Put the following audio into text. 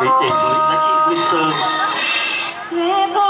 gửi tới để với giá trị nguyên sơ